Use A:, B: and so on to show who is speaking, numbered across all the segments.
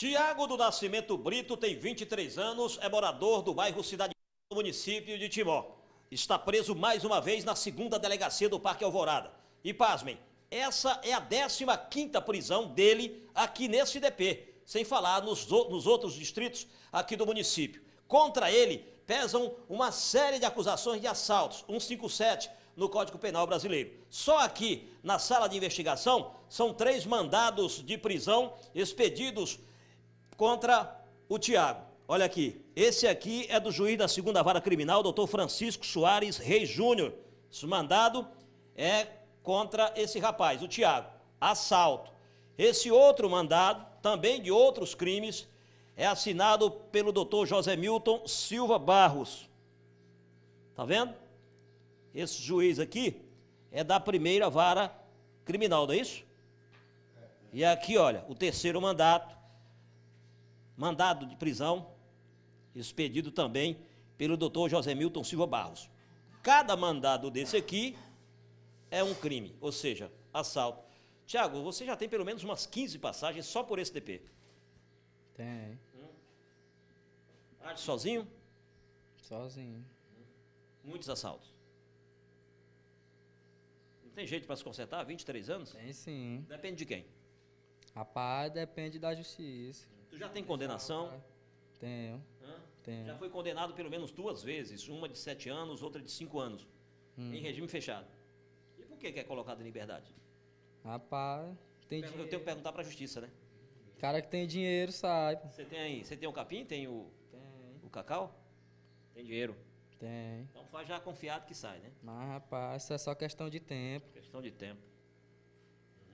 A: Tiago do Nascimento Brito tem 23 anos, é morador do bairro Cidade do município de Timó. Está preso mais uma vez na segunda delegacia do Parque Alvorada. E pasmem, essa é a 15ª prisão dele aqui nesse DP, sem falar nos, nos outros distritos aqui do município. Contra ele pesam uma série de acusações de assaltos, 157 no Código Penal Brasileiro. Só aqui, na sala de investigação, são três mandados de prisão expedidos contra o Tiago. Olha aqui, esse aqui é do juiz da segunda vara criminal, doutor Francisco Soares Reis Júnior. Esse mandado é contra esse rapaz, o Tiago. Assalto. Esse outro mandado, também de outros crimes, é assinado pelo doutor José Milton Silva Barros. Tá vendo? Esse juiz aqui é da primeira vara criminal, não é isso? E aqui, olha, o terceiro mandato mandado de prisão, expedido também pelo doutor José Milton Silva Barros. Cada mandado desse aqui é um crime, ou seja, assalto. Tiago, você já tem pelo menos umas 15 passagens só por esse DP.
B: Tem.
A: Hum. Sozinho?
B: Sozinho.
A: Muitos assaltos. Não tem jeito para se consertar? 23 anos?
B: Tem sim.
A: Depende de quem?
B: Rapaz, depende da justiça.
A: Tu já tem condenação?
B: Tenho.
A: Hã?
B: Tenho.
A: Já foi condenado pelo menos duas vezes, uma de sete anos, outra de cinco anos,
B: Hum.
A: em regime fechado. E por que, que é colocado em liberdade?
B: Rapaz, tem
A: Eu tenho que perguntar para a justiça, né?
B: Cara que tem dinheiro sai.
A: Você tem, você tem o capim, tem o,
B: Tem.
A: o cacau? Tem dinheiro.
B: Tem.
A: Então faz já confiado que sai, né?
B: Mas, rapaz, isso é só questão de tempo.
A: Questão de tempo.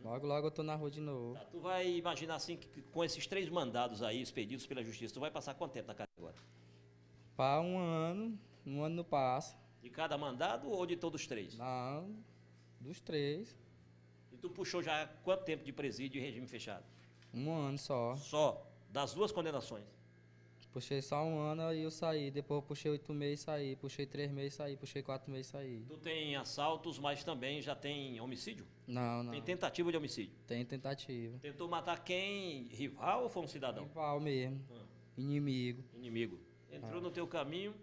B: Logo, logo eu tô na rua de novo.
A: Tá, tu vai imaginar assim, que, com esses três mandados aí, expedidos pela justiça, tu vai passar quanto tempo na cadeia agora?
B: Para um ano, um ano não passa.
A: De cada mandado ou de todos os três?
B: Não, dos três.
A: E tu puxou já quanto tempo de presídio e regime fechado?
B: Um ano só.
A: Só, das duas condenações.
B: Puxei só um ano aí eu saí. Depois eu puxei oito meses e saí. Puxei três meses e saí. Puxei quatro meses e saí.
A: Tu tem assaltos, mas também já tem homicídio?
B: Não, não.
A: Tem tentativa de homicídio.
B: Tem tentativa.
A: Tentou matar quem? Rival ou foi um cidadão?
B: Rival mesmo.
A: Ah,
B: Inimigo.
A: inimigo. Entrou
B: Ah.
A: no teu caminho,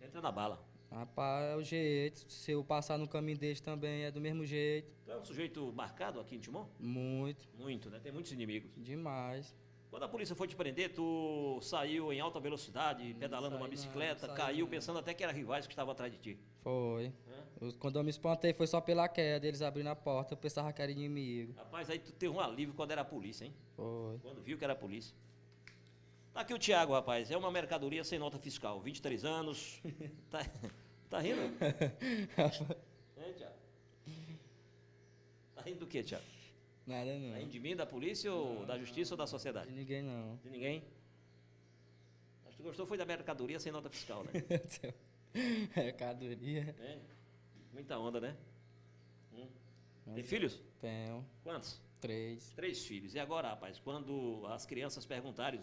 A: entra na bala.
B: Rapaz, é o jeito. Se eu passar no caminho deles também é do mesmo jeito.
A: Tu é um sujeito marcado aqui em Timon?
B: Muito.
A: Muito, né? Tem muitos inimigos.
B: Demais.
A: Quando a polícia foi te prender, tu saiu em alta velocidade, pedalando uma
B: não,
A: bicicleta,
B: saí
A: caiu
B: não.
A: pensando até que era rivais que estavam atrás de ti.
B: Foi.
A: Hã?
B: Quando eu me espantei foi só pela queda. Eles abrindo a porta. Eu pensava que era inimigo.
A: Rapaz, aí tu teve um alívio quando era a polícia, hein?
B: Foi.
A: Quando viu que era a polícia. Tá aqui o Thiago, rapaz. É uma mercadoria sem nota fiscal. 23 anos. Tá, tá rindo? Hein, Thiago? Tá rindo do quê, Thiago?
B: Nada não.
A: de mim, da polícia, ou da justiça ou da
B: De
A: sociedade?
B: ninguém não.
A: De ninguém? Acho que tu gostou foi da mercadoria sem nota fiscal, né?
B: Mercadoria.
A: É. Muita onda, né? Hum. Tem filhos?
B: Tenho.
A: Quantos?
B: Três.
A: Três filhos. E agora, rapaz, quando as crianças perguntarem,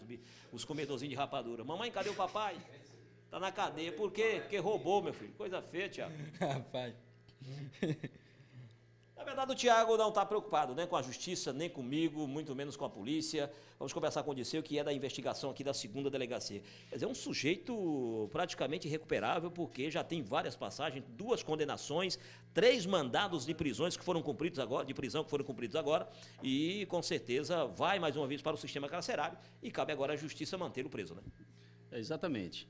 A: os, comedorzinhos de rapadura, mamãe, cadê o papai? Tá na cadeia. Por quê? Porque roubou, meu filho. Coisa feia, Tiago.
B: Rapaz.
A: Na verdade, o Tiago não está preocupado nem com a justiça, nem comigo, muito menos com a polícia. Vamos conversar com o Disseu, que é da investigação aqui da segunda delegacia. Quer dizer, é um sujeito praticamente irrecuperável, porque já tem várias passagens, duas condenações, três mandados de prisões que foram cumpridos agora, de prisão que foram cumpridos agora, e com certeza vai mais uma vez para o sistema carcerário e cabe agora à justiça mantê-lo preso, né?
C: É, exatamente.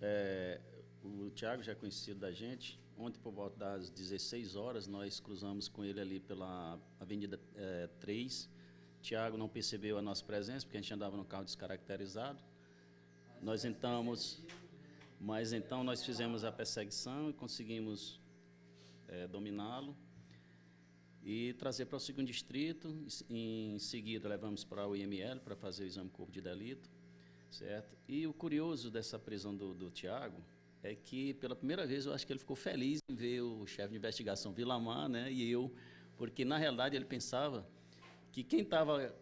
C: É, o Tiago já é conhecido da gente. Ontem, por volta das 16 horas, nós cruzamos com ele ali pela Avenida é, 3. Tiago não percebeu a nossa presença, porque a gente andava no carro descaracterizado. Nós entramos, mas então nós fizemos a perseguição e conseguimos é, dominá-lo e trazer para o segundo distrito. Em seguida, levamos para o IML para fazer o exame corpo de delito, certo? E o curioso dessa prisão do, do Tiago é que, pela primeira vez, eu acho que ele ficou feliz em ver o chefe de investigação Vilamar né, e eu, porque, na realidade, ele pensava que quem estava...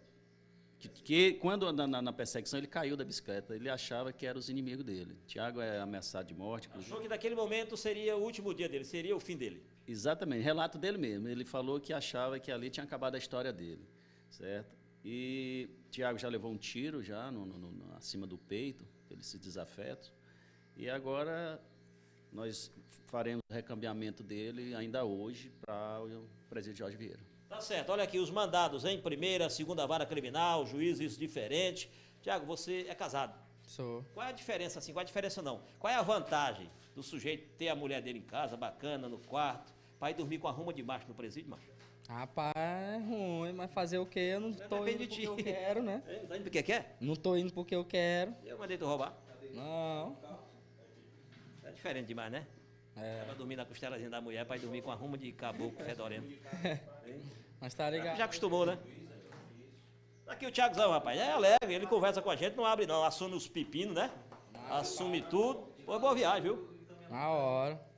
C: Que, que quando na, na- perseguição ele caiu da bicicleta, ele achava que eram os inimigos dele. Tiago é ameaçado de morte.
A: Achou que naquele momento seria o último dia dele, seria o fim dele.
C: Exatamente, relato dele mesmo. Ele falou que achava que ali tinha acabado a história dele, certo? E Tiago já levou um tiro já no, no- no- acima do peito, pelo esse desafeto. E agora nós faremos o recambiamento dele ainda hoje para o presídio Jorge Vieira.
A: Tá certo, olha aqui os mandados, hein? Primeira, segunda vara criminal, juízes diferentes. Tiago, você é casado.
B: Sou.
A: Qual é a diferença, assim? Qual é a diferença não? Qual é a vantagem do sujeito ter a mulher dele em casa, bacana, no quarto, para ir dormir com a ruma de macho no presídio, macho?
B: Rapaz, é ruim, mas fazer o quê? Eu não tô
A: Depende
B: indo porque
A: ti.
B: eu quero, né?
A: Hein? Tá indo porque quer?
B: Não tô indo porque eu quero.
A: Eu mandei tu roubar.
B: Não.
A: É diferente demais, né?
B: É.
A: Pra dormir na costelazinha da mulher, para ir dormir com a ruma de caboclo fedorento.
B: Mas tá ligado.
A: Já acostumou, né? Tá Aqui o Thiagozão, rapaz, é alegre, ele conversa com a gente, não abre não, assume os pepinos, né? Assume tudo. Foi boa viagem, viu?
B: Na hora.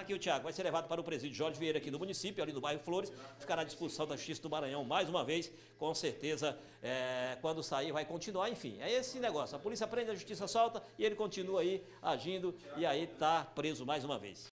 A: Tá Aqui o Thiago vai ser levado para o presídio Jorge Vieira aqui do município, ali do bairro Flores, ficará à disposição da Justiça do Maranhão mais uma vez, com certeza, é, quando sair vai continuar, enfim, é esse negócio, a polícia prende, a justiça solta e ele continua aí agindo. E aí tá preso mais uma vez.